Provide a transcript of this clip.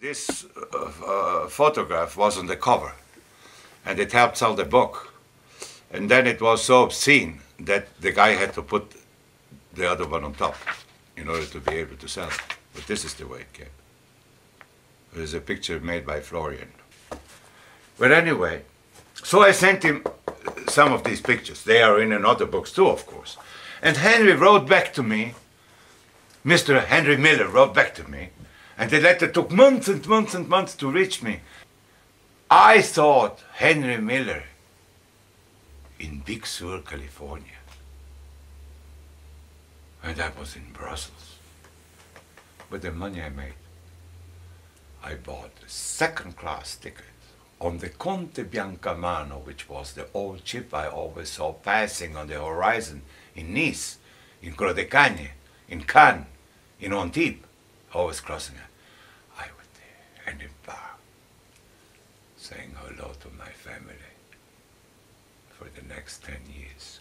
This uh, uh, photograph was on the cover, and it helped sell the book. And then it was so obscene that the guy had to put the other one on top in order to be able to sell it. But this is the way it came. There's a picture made by Florian. But anyway, so I sent him some of these pictures. They are in another books too, of course. And Henry wrote back to me, Mr. Henry Miller wrote back to me, and the letter took months and months and months to reach me. I thought Henry Miller in Big Sur, California. And I was in Brussels. With the money I made, I bought a second class ticket on the Conte Biancamano, which was the old ship I always saw passing on the horizon in Nice, in Cros de Cagnes, in Cannes, in Antibes, always crossing it. I was there and in bar, saying hello to my family for the next 10 years.